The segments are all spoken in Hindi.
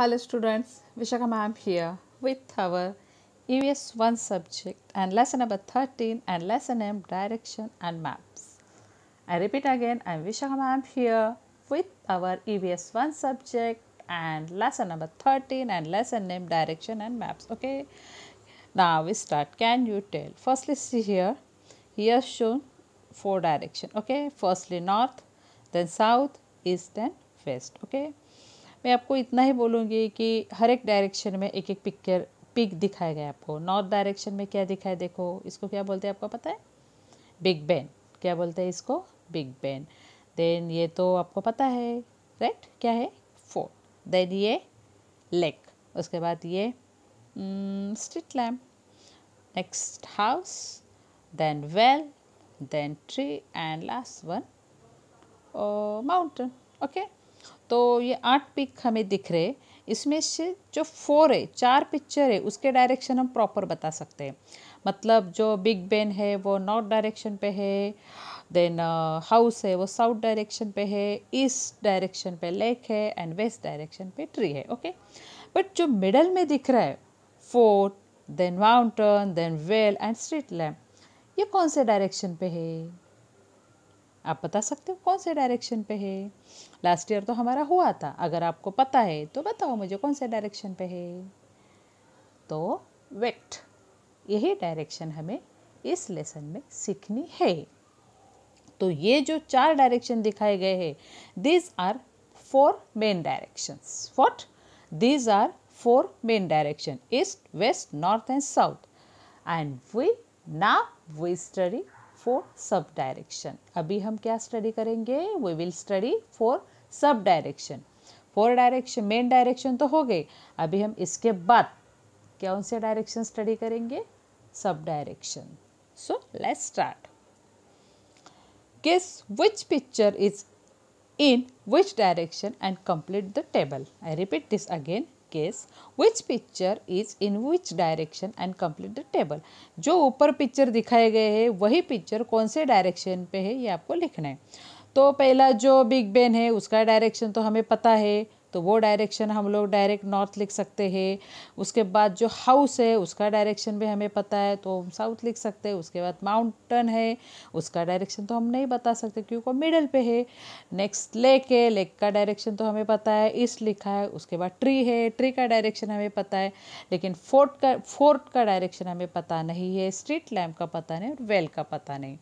Hello students, Vishaka ma'am here with our EVS 1 subject and lesson number 13 and lesson name direction and maps. I repeat again, I am Vishaka ma'am here with our EVS 1 subject and lesson number 13 and lesson name direction and maps. Okay, now we start. Can you tell? Firstly, see here, here shown four direction. Okay, firstly north, then south, east and west. Okay. मैं आपको इतना ही बोलूँगी कि हर एक डायरेक्शन में एक एक पिक्चर पिक दिखाया गया आपको। नॉर्थ डायरेक्शन में क्या दिखाया देखो, इसको क्या बोलते हैं आपको पता है? बिग बैन क्या बोलते हैं इसको? बिग बैन देन ये तो आपको पता है राइट क्या है? फोर्ट देन ये लेक उसके बाद ये street lamp next house then well then tree and last one mountain okay तो ये आठ पिक हमें दिख रहे इसमें से जो फोर है, चार पिक्चर है, उसके डायरेक्शन हम प्रॉपर बता सकते हैं। मतलब जो बिग बेन है, वो नॉर्थ डायरेक्शन पे है देन हाउस है, वो साउथ डायरेक्शन पे है ईस्ट डायरेक्शन पे लेक है एंड वेस्ट डायरेक्शन पे ट्री है ओके बट जो मिडल में दिख रहा है fort then mountain then well and street lamp ये कौन से डायरेक्शन पे है? आप बता सकते हो कौन से डायरेक्शन पे है? लास्ट ईयर तो हमारा हुआ था। अगर आपको पता है तो बताओ मुझे कौन से डायरेक्शन पे है। तो वेट यही डायरेक्शन हमें इस लेसन में सीखनी है। तो ये जो चार डायरेक्शन दिखाए गए हैं these are four main directions what these are four main direction east west north and south and we ना we study for sub direction अभी हम क्या स्टडी करेंगे? We will study for sub direction four direction main direction तो हो गए अभी हम इसके बाद कौन से डायरेक्शन स्टडी करेंगे? Sub direction so let's start guess which picture is in which direction and complete the table. I repeat this again. Guess which picture is in which direction and complete the table. जो ऊपर पिक्चर दिखाए गए हैं, वही पिक्चर कौन से डायरेक्शन पे है, ये आपको लिखना है। तो पहला जो बिग बेन है, उसका डायरेक्शन तो हमें पता है। तो वो डायरेक्शन हम लोग डायरेक्ट नॉर्थ लिख सकते हैं। उसके बाद जो हाउस है, उसका डायरेक्शन भी हमें पता है तो हम साउथ लिख सकते हैं। उसके बाद माउंटेन है, उसका डायरेक्शन तो हम नहीं बता सकते क्योंकि मिडल पे है। नेक्स्ट लेक है लेक का डायरेक्शन तो हमें पता है ईस्ट लिखा है, उसके बाद ट्री है ट्री का डायरेक्शन हमें पता है, लेकिन फोर्ट का फोर्ट का डायरेक्शन हमें पता नहीं है स्ट्रीट लैम्प का पता नहीं और वेल का पता नहीं।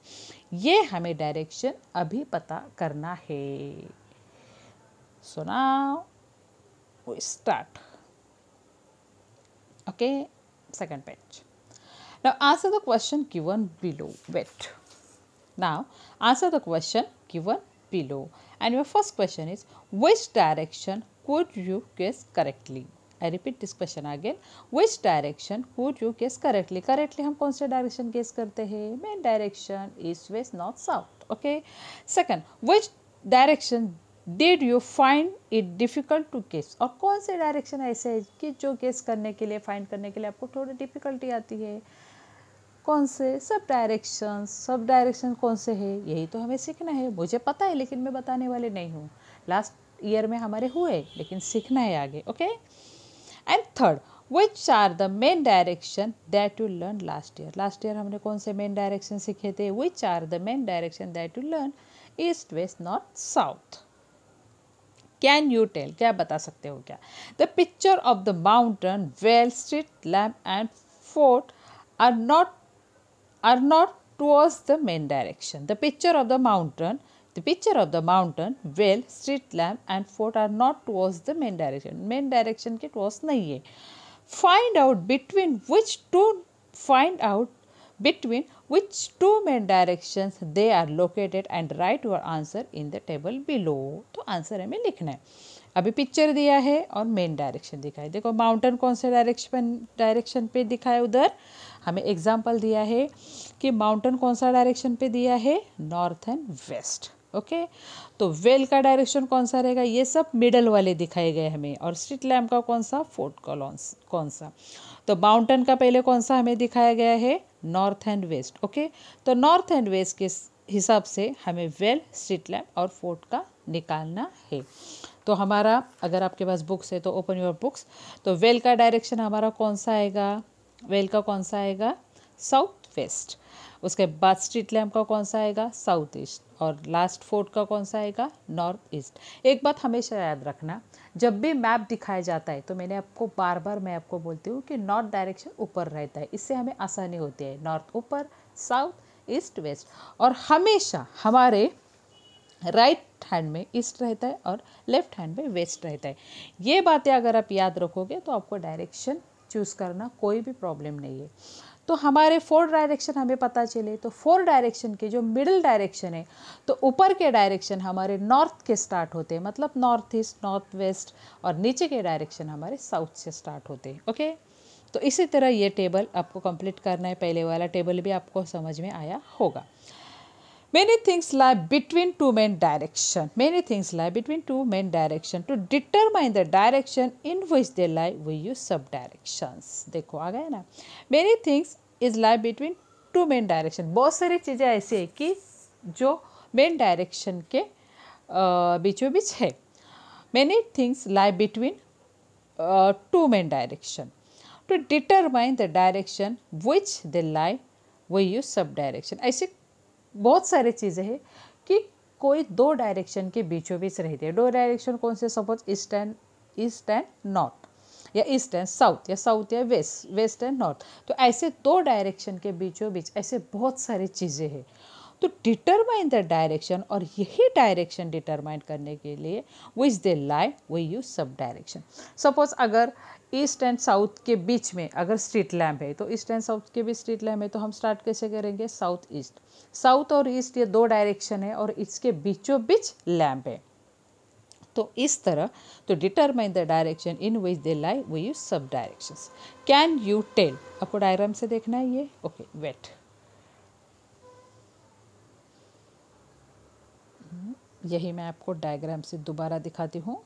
ये हमें डायरेक्शन अभी पता करना है। So so now we start okay second page now answer the question given below wait now answer the question given below and your first question is which direction could you guess correctly I repeat this question again. Which direction could you guess correctly? Correctly हम कौन से direction guess करते हैं? Main direction, east, west, north, south. Okay. Second, which direction did you find it difficult to guess और कौन से डायरेक्शन ऐसे है कि जो गेस करने के लिए फाइंड करने के लिए आपको थोड़ी डिफ़िकल्टी आती है। कौन से? सब डायरेक्शन सब डायरेक्शन कौन से है? यही तो हमें सीखना है। मुझे पता है, लेकिन मैं बताने वाले नहीं हूँ। लास्ट ईयर में हमारे हुए, लेकिन सीखना है आगे okay and third which are the main direction that you learn last year last year हमने कौन से मेन डायरेक्शन सीखे थे? Which are the main direction that you learn east west north south can you tell क्या बता सकते हो क्या the picture of the mountain well street lamp and fort are not are not towards the main direction the picture of the mountain the picture of the mountain well street lamp and fort are not towards the main direction main direction के towards नहीं है find out between which two find out between which two main directions they are located and write your answer in the table below. तो आंसर हमें लिखना है। अभी पिक्चर दिया है और मेन डायरेक्शन दिखा है। देखो माउंटेन कौन से डायरेक्शन डायरेक्शन पे दिखा है उधर। हमें एग्ज़ाम्पल दिया है कि माउंटेन कौन सा डायरेक्शन पे दिया है? नॉर्थ एंड वेस्ट ओके तो वेल का डायरेक्शन कौन सा रहेगा? ये सब मिडल वाले दिखाए गए हमें। और स्ट्रीट लैम्प का कौन सा? फोर्ट कॉलॉन्स कौन सा? तो माउंटेन का पहले कौन सा हमें दिखाया गया है? नॉर्थ एंड वेस्ट ओके तो नॉर्थ एंड वेस्ट के हिसाब से हमें वेल स्ट्रीट लैम्प और फोर्ट का निकालना है। तो हमारा, अगर आपके पास बुक्स है तो ओपन योर बुक्स तो वेल का डायरेक्शन हमारा कौन सा आएगा? वेल का कौन सा आएगा? साउथ वेस्ट उसके बाद स्ट्रीट लैम्प का कौन सा आएगा? South east. और लास्ट फोर्ट का कौन सा आएगा? नॉर्थ ईस्ट एक बात हमेशा याद रखना, जब भी मैप दिखाया जाता है तो मैंने आपको बार बार मैं आपको बोलती हूँ कि नॉर्थ डायरेक्शन ऊपर रहता है। इससे हमें आसानी होती है। नॉर्थ ऊपर साउथ ईस्ट वेस्ट और हमेशा हमारे राइट हैंड में ईस्ट रहता है और लेफ़्ट हैंड में वेस्ट रहता है। ये बातें अगर आप याद रखोगे तो आपको डायरेक्शन चूज़ करना कोई भी प्रॉब्लम नहीं है। तो हमारे फोर डायरेक्शन हमें पता चले। तो फोर डायरेक्शन के जो मिडिल डायरेक्शन है तो ऊपर के डायरेक्शन हमारे नॉर्थ के स्टार्ट होते हैं। मतलब नॉर्थ ईस्ट नॉर्थ वेस्ट और नीचे के डायरेक्शन हमारे साउथ से स्टार्ट होते हैं। ओके तो इसी तरह ये टेबल आपको कंप्लीट करना है। पहले वाला टेबल भी आपको समझ में आया होगा। Many things lie between two main direction. Many things lie between two main direction. To determine the direction in which they lie, we use subdirections. देखो आ गया ना Many things is lie between two main direction. बहुत सारी चीज़ें ऐसी है कि जो मेन डायरेक्शन के बीचों बीच है Many things lie between uh, two main direction. To determine the direction which they lie, we use subdirection. ऐसे बहुत सारी चीज़ें हैं कि कोई दो डायरेक्शन के बीचों बीच रहती है। दो डायरेक्शन कौन से? Suppose east and east and north, या ईस्ट एंड साउथ, या साउथ या वेस्ट वेस्ट एंड नॉर्थ। तो ऐसे दो डायरेक्शन के बीचों बीच ऐसे बहुत सारी चीज़ें हैं। तो डिटरमाइन द डायरेक्शन और यही डायरेक्शन डिटरमाइन करने के लिए which they lie we use sub direction suppose अगर ईस्ट एंड साउथ के बीच में अगर स्ट्रीट लैम्प है तो ईस्ट एंड साउथ के बीच स्ट्रीट लैम्प है तो हम स्टार्ट कैसे करेंगे? South east. साउथ और ईस्ट ये दो डायरेक्शन है और इसके बीचों बीच लैम्प है। तो इस तरह तो determine the direction in which they lie we use sub direction can you tell आपको डायग्राम से देखना है ये? ओके वेट यही मैं आपको डायग्राम से दोबारा दिखाती हूँ।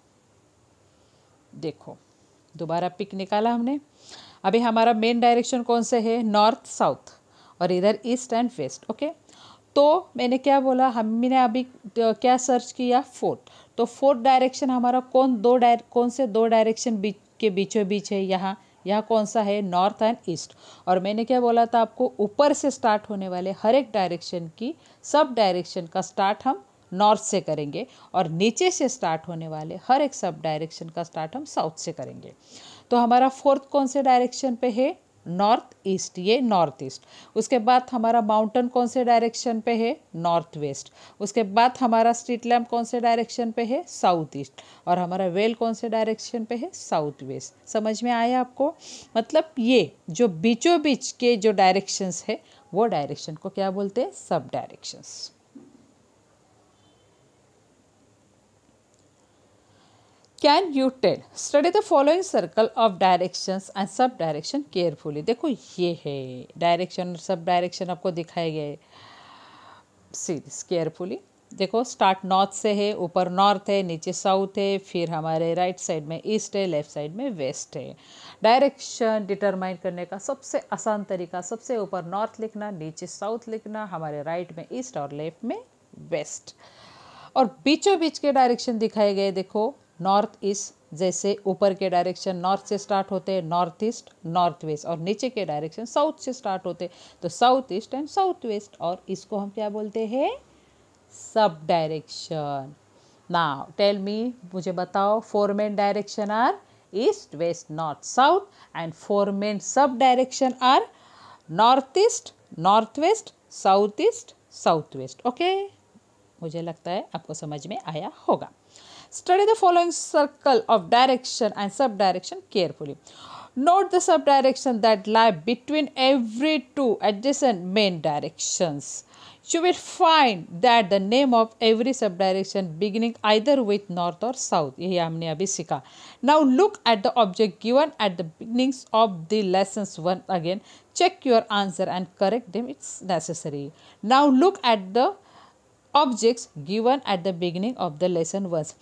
देखो। दोबारा पिक निकाला हमने। अभी हमारा मेन डायरेक्शन कौन से है? नॉर्थ साउथ और इधर ईस्ट एंड वेस्ट ओके तो मैंने क्या बोला? हमने अभी क्या सर्च किया? फोर्थ तो फोर्थ डायरेक्शन हमारा कौन, दो डायर कौन से दो डायरेक्शन बीच के बीचों बीच है? यहाँ यहाँ कौन सा है? नॉर्थ एंड ईस्ट और मैंने क्या बोला था आपको? ऊपर से स्टार्ट होने वाले हर एक डायरेक्शन की, सब डायरेक्शन का स्टार्ट हम नॉर्थ से करेंगे और नीचे से स्टार्ट होने वाले हर एक सब डायरेक्शन का स्टार्ट हम साउथ से करेंगे। तो हमारा फोर्थ कौन से डायरेक्शन पे है? नॉर्थ ईस्ट, ये नॉर्थ ईस्ट। उसके बाद हमारा माउंटेन कौन से डायरेक्शन पे है? North west. उसके बाद हमारा स्ट्रीट लैम्प कौन से डायरेक्शन पे है? South east. और हमारा वेल कौन से डायरेक्शन पे है? South west. समझ में आया आपको? मतलब ये जो बीचों बीच के जो डायरेक्शंस है, वो डायरेक्शन को क्या बोलते हैं? Sub directions. Can you tell study the following circle of directions and sub direction carefully देखो, ये है। डायरेक्शन और सब डायरेक्शन आपको दिखाए गए सीरीज़ केयरफुली देखो स्टार्ट नॉर्थ से है, ऊपर नॉर्थ है, नीचे साउथ है, फिर हमारे राइट साइड में ईस्ट है लेफ़्ट साइड में वेस्ट है। डायरेक्शन डिटरमाइन करने का सबसे आसान तरीका, सबसे ऊपर नॉर्थ लिखना, नीचे साउथ लिखना, हमारे राइट में ईस्ट और लेफ़्ट में वेस्ट और बीचों बीच के डायरेक्शन दिखाए गए, देखो नॉर्थ ईस्ट जैसे ऊपर के डायरेक्शन नॉर्थ से स्टार्ट होते हैं, नॉर्थ ईस्ट, नॉर्थ वेस्ट और नीचे के डायरेक्शन साउथ से स्टार्ट होते तो south east and south west और इसको हम क्या बोलते हैं? Sub direction. ना टेल मी मुझे बताओ four main direction are east west north south and four main sub direction are north east north west south east south west okay मुझे लगता है आपको समझ में आया होगा। Study the following circle of direction and subdirection carefully. Note the subdirection that lie between every two adjacent main directions. You will find that the name of every subdirection beginning either with north or south. यही हमने अभी सीखा. Now look at the object given at the beginnings of the lessons once again. Check your answer and correct them. It's necessary. Now look at the objects given at the beginning of the lesson once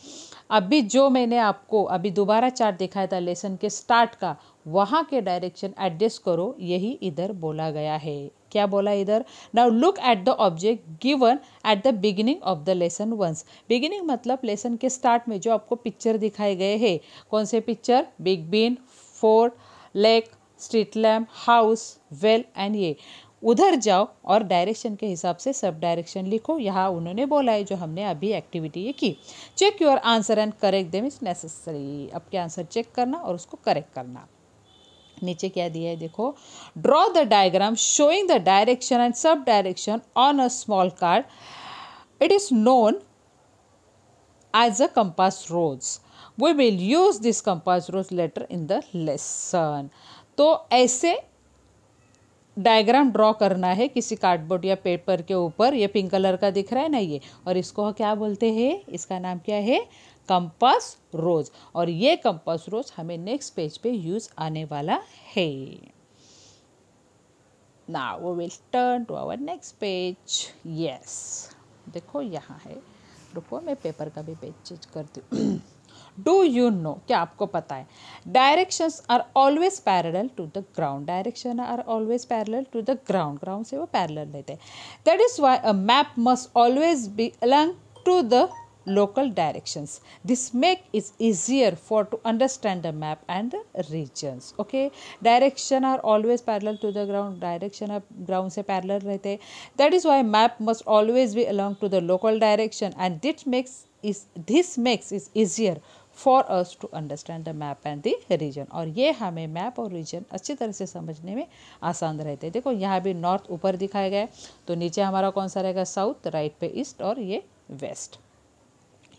अभी जो मैंने आपको, अभी दोबारा चार्ट दिखाया था लेसन के स्टार्ट का, वहाँ के डायरेक्शन एडजस्ट करो, यही इधर बोला गया है। क्या बोला इधर? Now look at the object given at the beginning of the lesson once beginning मतलब लेसन के स्टार्ट में जो आपको पिक्चर दिखाए गए हैं। कौन से picture big bean fort lake street lamp house well and ये। उधर जाओ और डायरेक्शन के हिसाब से सब डायरेक्शन लिखो। यहाँ उन्होंने बोला है, जो हमने अभी एक्टिविटी ये की। Check your answer and correct them is necessary अब के आंसर चेक करना और उसको करेक्ट करना। नीचे क्या दिया है, देखो। Draw the diagram showing the direction and sub direction on a small card it is known as a compass rose we will use this compass rose later in the lesson तो ऐसे डायग्राम ड्रॉ करना है किसी कार्डबोर्ड या पेपर के ऊपर। ये पिंक कलर का दिख रहा है ना ये? और इसको क्या बोलते हैं? इसका नाम क्या है? Compass rose. और ये कंपास रोज हमें नेक्स्ट पेज पे यूज़ आने वाला है। ना वो will turn to our next page yes देखो यहाँ है। रुको, मैं पेपर का भी पेज चेंज करती हूँ। डू यू नो क्या आपको पता है directions are always parallel to the ground direction are always parallel to the ground ground से वो पैरेलल रहते हैं that is why a map must always be along to the local directions this make it easier for to understand the map and the regions okay direction are always parallel to the ground direction are ground से parallel रहते that is why map must always be along to the local direction and this makes is this makes it easier for us to understand the map and the region और ये हमें मैप और रीजन अच्छी तरह से समझने में आसान रहते हैं। देखो, यहाँ भी नॉर्थ ऊपर दिखाया गया है तो नीचे हमारा कौन सा रहेगा? साउथ राइट पे ईस्ट और ये west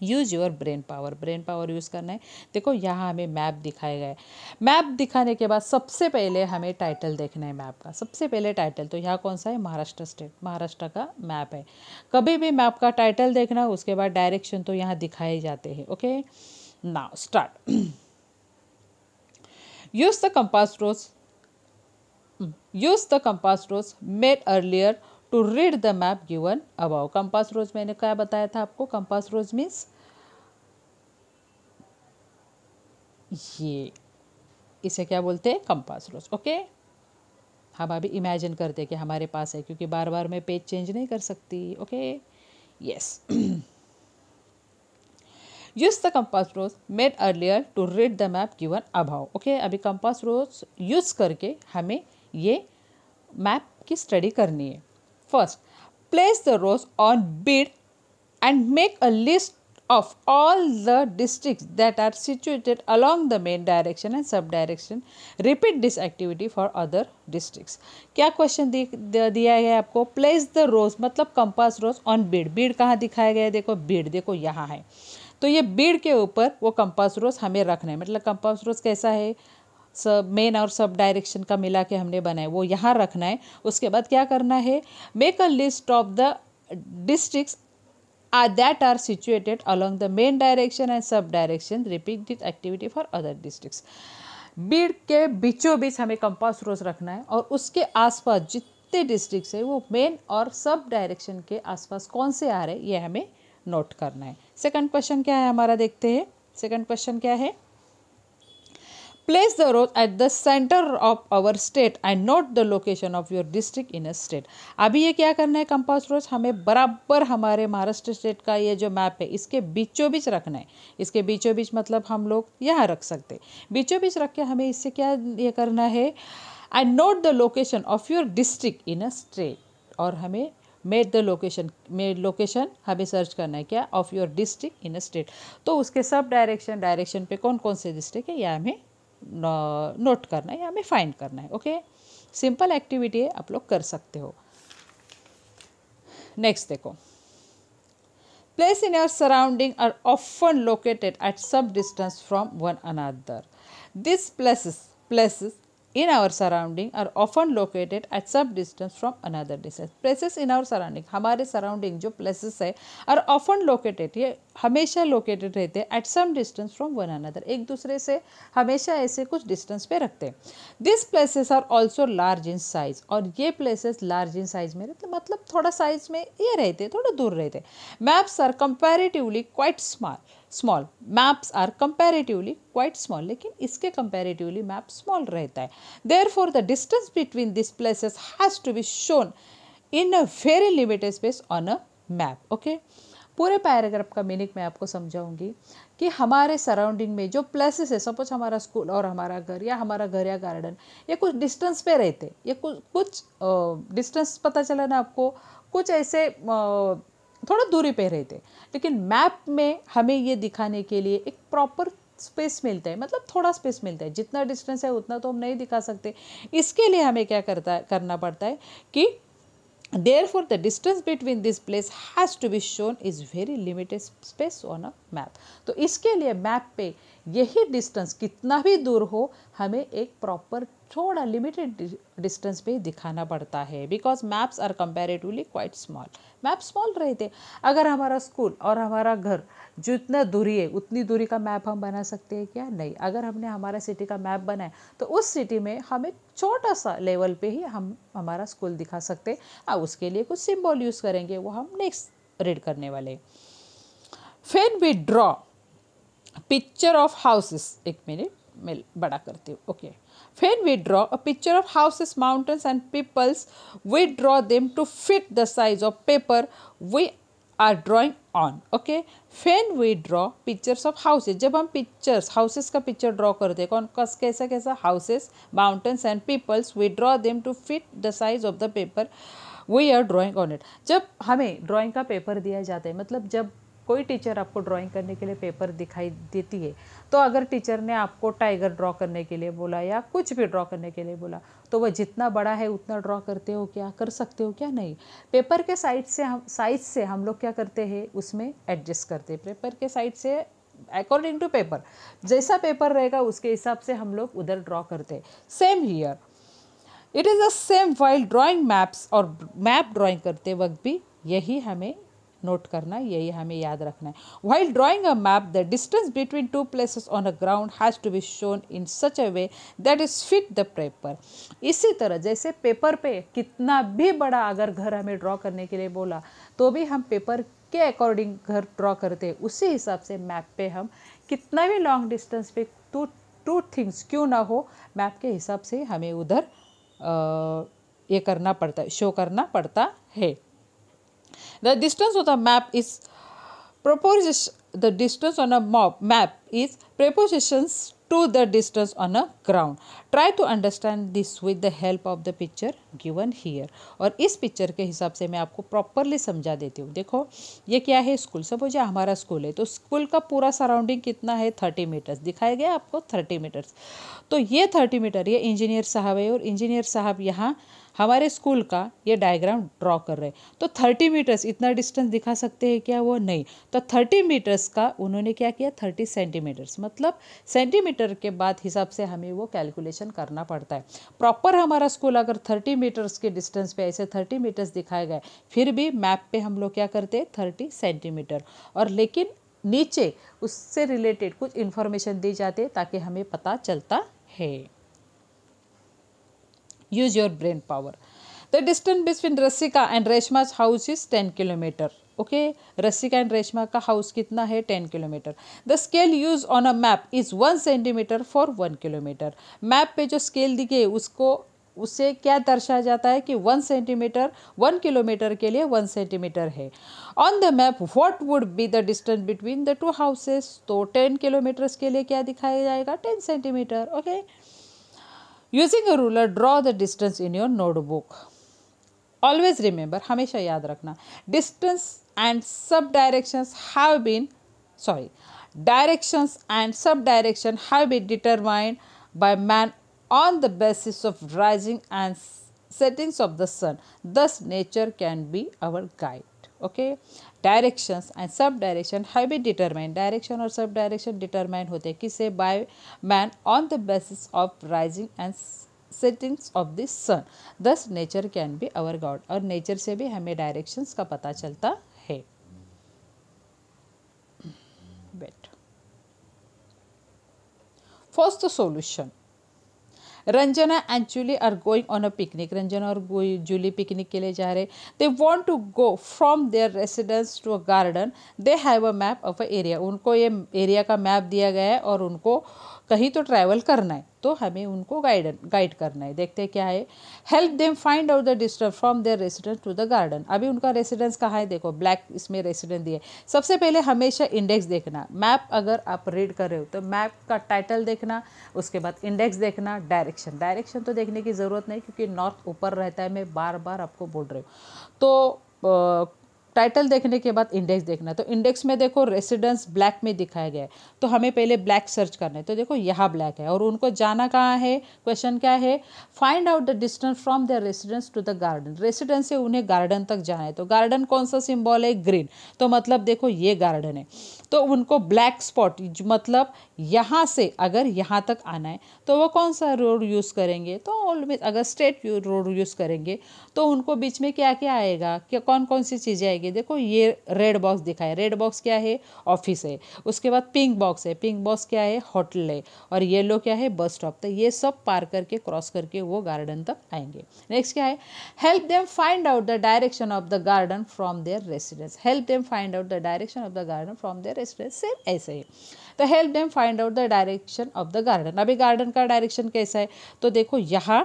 use your brain power brain power use करना है। देखो, यहाँ हमें मैप दिखाया गया है। मैप दिखाने के बाद सबसे पहले हमें टाइटल देखना है मैप का। सबसे पहले टाइटल तो यहाँ कौन सा है? महाराष्ट्र स्टेट महाराष्ट्र का मैप है। कभी भी मैप का टाइटल देखना, उसके बाद डायरेक्शन तो यहाँ दिखाए जाते हैं okay now start use the compass rose use the compass rose made earlier to read the map given above compass rose मैंने क्या बताया था आपको compass rose means ये इसे क्या बोलते हैं कंपास रोज ओके हम अभी इमेजिन करते कि हमारे पास है क्योंकि बार बार मैं पेज चेंज नहीं कर सकती okay yes use the compass rose made earlier to read the map given above okay अभी कंपास रोज यूज़ करके हमें ये मैप की स्टडी करनी है। First place the rose on Beed and make a list of all the districts that are situated along the main direction and sub direction repeat this activity for other districts. क्या क्वेश्चन दिया है आपको? प्लेस द रोज मतलब compass rose on Beed Beed कहाँ दिखाया गया है? देखो बीड देखो, यहाँ है। तो ये बीड के ऊपर वो कंपास रोज हमें रखना है। मतलब कंपास रोज कैसा है? सब मेन और सब डायरेक्शन का मिला के हमने बनाए वो यहाँ रखना है। उसके बाद क्या करना है? Make a list of the district are that are situated along the main direction and sub direction repeat this activity for other district Beed के बीचों बीच हमें कंपास रोज रखना है और उसके आसपास जितने डिस्ट्रिक्ट है, वो मेन और सब डायरेक्शन के आसपास कौन से आ रहे हैं, ये हमें नोट करना है। सेकंड क्वेश्चन क्या है हमारा देखते हैं। सेकंड क्वेश्चन क्या है? Place the road at the centre of our state and note the location of your district in a state अभी ये क्या करना है कंपास रोज हमें बराबर हमारे महाराष्ट्र स्टेट का ये जो मैप है, इसके बीचों बीच रखना है। इसके बीचों बीच मतलब हम लोग यहाँ रख सकते बीचों बीच रख के हमें इससे क्या ये करना है? And note the location of your district in a state और हमें made the location, made location, हमें सर्च करना है क्या? Of your district in state तो उसके सब डायरेक्शन डायरेक्शन पे कौन कौन से डिस्ट्रिक्ट है, यह हमें नोट करना है या हमें फाइंड करना है ओके सिंपल एक्टिविटी है, आप लोग कर सकते हो। नेक्स्ट देखो। Place in your surrounding are often located at some distance from one another this places places in our surrounding are often located at some distance from another distance places in our surrounding हमारे surrounding जो places है are often located ये हमेशा लोकेटेड रहते हैं at some distance from one another. एक दूसरे से हमेशा ऐसे कुछ डिस्टेंस पे रखते हैं। This places are also large in size और ये प्लेसेस लार्ज इन साइज़ में रहते मतलब थोड़ा साइज़ में ये रहते थोड़ा दूर रहते maps are comparatively quite small small maps are comparatively quite small लेकिन इसके कंपेरेटिवली मैप स्मॉल रहता है। Therefore the distance between this places has to be shown in a very limited space on a map okay पूरे पैराग्राफ का मीनिंग मैं आपको समझाऊँगी कि हमारे सराउंडिंग में जो प्लेसेस है सपोज़ हमारा स्कूल और हमारा घर या हमारा घर या गार्डन ये कुछ डिस्टेंस पे रहते ये कुछ कुछ डिस्टेंस पता चला ना आपको, कुछ ऐसे थोड़ा दूरी पे रहते लेकिन मैप में हमें ये दिखाने के लिए एक प्रॉपर स्पेस मिलता है मतलब थोड़ा स्पेस मिलता है। जितना डिस्टेंस है, उतना तो हम नहीं दिखा सकते। इसके लिए हमें क्या करता, करना पड़ता है कि therefore the distance between this place has to be shown is very limited space on a map तो इसके लिए मैप पे यही डिस्टेंस कितना भी दूर हो हमें एक प्रॉपर थोड़ा लिमिटेड डिस्टेंस पे दिखाना पड़ता है। Because maps are comparatively quite small map small रहते अगर हमारा स्कूल और हमारा घर जितना दूरी है, उतनी दूरी का मैप हम बना सकते हैं क्या? नहीं। अगर हमने हमारा सिटी का मैप बनाया तो उस सिटी में हमें छोटा सा लेवल पे ही हम, हमारा स्कूल दिखा सकते हैं। उसके लिए कुछ सिम्बॉल यूज़ करेंगे, वो हम नेक्स्ट रीड करने वाले then we draw picture of houses एक मिनट मिल बड़ा करती हूँ। ओके फिर we draw a picture of houses mountains and peoples we draw them to fit the size of paper we are drawing on okay then we draw pictures of houses जब हम पिक्चर्स हाउसेस का पिक्चर ड्रॉ करते हैं, कौन, कस, कैसा कैसा? Houses mountains and peoples we draw them to fit the size of the paper we are drawing on it जब हमें ड्रॉइंग का पेपर दिया जाता है मतलब जब कोई टीचर आपको ड्राइंग करने के लिए पेपर दिखाई देती है तो अगर टीचर ने आपको टाइगर ड्रॉ करने के लिए बोला या कुछ भी ड्रॉ करने के लिए बोला तो वह जितना बड़ा है उतना ड्रॉ करते हो क्या, कर सकते हो क्या? नहीं। पेपर के साइड से हम, साइज़ से हम लोग क्या करते हैं, उसमें एडजस्ट करते हैं। पेपर के साइड से अकॉर्डिंग टू पेपर जैसा पेपर रहेगा उसके हिसाब से हम लोग उधर ड्रॉ करते हैं। Same here it is the same while drawing maps और मैप ड्राइंग करते वक्त भी यही हमें नोट करना, यही हमें याद रखना है। While drawing a map the distance between two places on a ground has to be shown in such a way that is fit the paper इसी तरह, जैसे पेपर पे कितना भी बड़ा अगर घर हमें ड्रॉ करने के लिए बोला तो भी हम पेपर के अकॉर्डिंग घर ड्रॉ करते हैं। उसी हिसाब से मैप पे हम कितना भी लॉन्ग डिस्टेंस पे टू टू थिंग्स क्यों ना हो मैप के हिसाब से हमें उधर ये करना पड़ता है शो करना पड़ता है। The distance of the map is proportion. The distance on a map map is prepositions to the distance on a ground. Try to understand this with the help of the picture given here. और इस पिक्चर के हिसाब से मैं आपको प्रॉपरली समझा देती हूँ देखो ये क्या है स्कूल सपोज़ ये हमारा स्कूल है तो स्कूल का पूरा सराउंडिंग कितना है थर्टी मीटर्स दिखाया गया आपको थर्टी मीटर्स तो ये थर्टी मीटर ये इंजीनियर साहब है और इंजीनियर साहब यहाँ हमारे स्कूल का ये डायग्राम ड्रॉ कर रहे हैं। तो थर्टी मीटर्स, इतना डिस्टेंस दिखा सकते हैं क्या वो? नहीं। तो थर्टी मीटर्स का उन्होंने क्या किया? Thirty centimetres. मतलब सेंटीमीटर के बाद हिसाब से हमें वो कैलकुलेशन करना पड़ता है। प्रॉपर हमारा स्कूल अगर थर्टी मीटर्स के डिस्टेंस पे ऐसे थर्टी मीटर्स दिखाए गए, फिर भी मैप पे हम लोग क्या करते हैं? Thirty centimetre. और लेकिन नीचे उससे रिलेटेड कुछ इन्फॉर्मेशन दी जाती है ताकि हमें पता चलता है। Use your brain power. The distance between Rasika and Reshma's house is 10 kilometer. Okay Rasika and Reshma का हाउस कितना है ten kilometre the scale use on a map is one centimetre for one kilometre map पे जो स्केल दिखे उसको उससे क्या दर्शाया जाता है कि वन सेंटीमीटर वन किलोमीटर के लिए वन सेंटीमीटर है on the map what would be the distance between the two houses तो टेन किलोमीटर्स के लिए क्या दिखाया जाएगा ten centimetre okay using a ruler draw the distance in your notebook always remember हमेशा याद रखना distance and subdirections have been sorry directions and subdirection have been determined by man on the basis of rising and settings of the sun thus nature can be our guide okay directions and sub direction है बी डिटरमाइन डायरेक्शन और सब डायरेक्शन डिटरमाइन होते हैं। किसे? By man on the basis of rising and settings of the sun thus nature can be our god और नेचर से भी हमें डायरेक्शंस का पता चलता है। But first solution Ranjana and Julie are going on a picnic Ranjana और जूली पिकनिक के लिए जा रहे they want to go from their residence to a garden they have a map of a area उनको ये एरिया का मैप दिया गया है और उनको कहीं तो ट्रैवल करना है तो हमें उनको गाइड गाइड करना है। देखते हैं क्या है। Help them find out the distance from their residence to the garden अभी उनका रेसिडेंस कहाँ है? देखो ब्लैक इसमें रेसिडेंस दिए। सबसे पहले हमेशा इंडेक्स देखना। मैप अगर आप रीड कर रहे हो तो मैप का टाइटल देखना, उसके बाद इंडेक्स देखना डायरेक्शन डायरेक्शन तो देखने की ज़रूरत नहीं, क्योंकि नॉर्थ ऊपर रहता है। मैं बार बार आपको बोल रही हूँ। तो टाइटल देखने के बाद इंडेक्स देखना तो इंडेक्स में देखो रेसिडेंस ब्लैक में दिखाया गया है। तो हमें पहले ब्लैक सर्च करना है। तो देखो यहाँ ब्लैक है और उनको जाना कहाँ है? क्वेश्चन क्या है? Find out the distance from the residence to the garden residence से उन्हें गार्डन तक जाना है। तो गार्डन कौन सा सिम्बॉल है? ग्रीन तो मतलब देखो ये गार्डन है। तो उनको ब्लैक स्पॉट मतलब यहाँ से अगर यहाँ तक आना है तो वो कौन सा रोड यूज़ करेंगे? तो ऑलवेज अगर स्ट्रेट रोड यूज़ करेंगे तो उनको बीच में क्या क्या आएगा? क्या कौन कौन सी चीज़ें आएगी? देखो, ये रेड बॉक्स दिखा है रेड बॉक्स क्या है? ऑफ़िस है। उसके बाद पिंक बॉक्स है। पिंक बॉक्स क्या है? होटल है। और येलो क्या है? बस स्टॉप तो ये सब पार करके क्रॉस करके वो गार्डन तक आएँगे। नेक्स्ट क्या है? Help them find out the direction of the garden from their residence help them find out the direction of the garden from their residence same ऐसे ही। तो help them find out the direction of the garden अभी गार्डन का डायरेक्शन कैसा है? तो देखो, यहाँ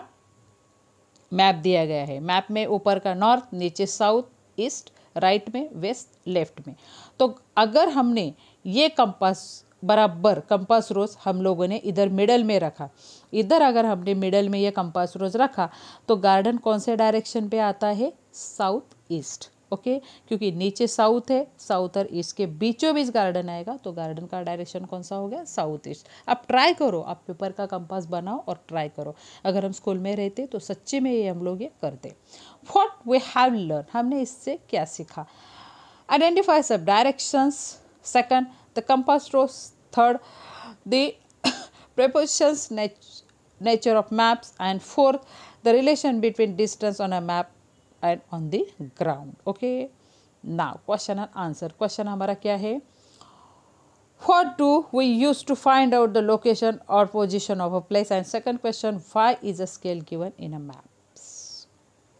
मैप दिया गया है। मैप में ऊपर का नॉर्थ नीचे साउथ ईस्ट राइट में वेस्ट लेफ़्ट में। तो अगर हमने ये कंपास बराबर कंपास रोज हम लोगों ने इधर मिडल में रखा। इधर अगर हमने मिडल में ये कंपास रोज रखा तो गार्डन कौन से डायरेक्शन पे आता है? South east okay? क्योंकि नीचे साउथ है, साउथ और ईस्ट के बीचों बीच गार्डन आएगा तो गार्डन का डायरेक्शन कौन सा हो गया? South east. आप ट्राई करो, आप पेपर का कंपास बनाओ और ट्राई करो। अगर हम स्कूल में रहते तो सच्चे में ये हम लोग ये करते। वॉट वी हैव लर्न हमने इससे क्या सीखा? आइडेंटिफाई सब directions second the compass rose third the prepositions nature of maps, and fourth, the relation between distance on a map. and on the ground okay now question and answer question हमारा क्या है what do we use to find out the location or position of a place and second question why is a scale given in a maps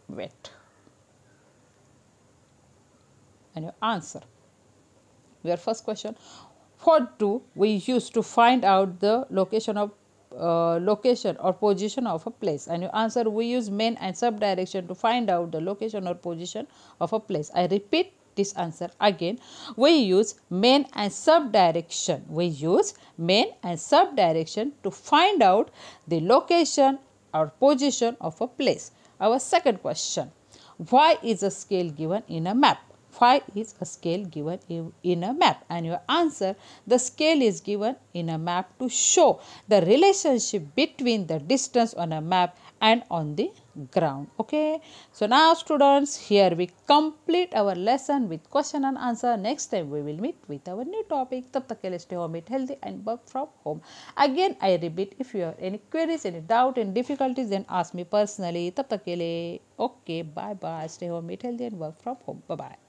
wait and your answer your first question what do we use to find out the location of uh, location or position of a place. And you answer we use main and sub direction to find out the location or position of a place. I repeat this answer again. We use main and sub direction we use main and sub direction to find out the location or position of a place. Our second question. Why is a scale given in a map Phi is a scale given in a map? And your answer the scale is given in a map to show the relationship between the distance on a map and on the ground. Okay? So now students here we complete our lesson with question and answer. Next time we will meet with our new topic. Tab tak ke stay home eat healthy and work from home. Again i repeat if you have any queries any doubt and difficulties then ask me personally. Tab tak ke okay bye bye. Stay home eat healthy and work from home. Bye bye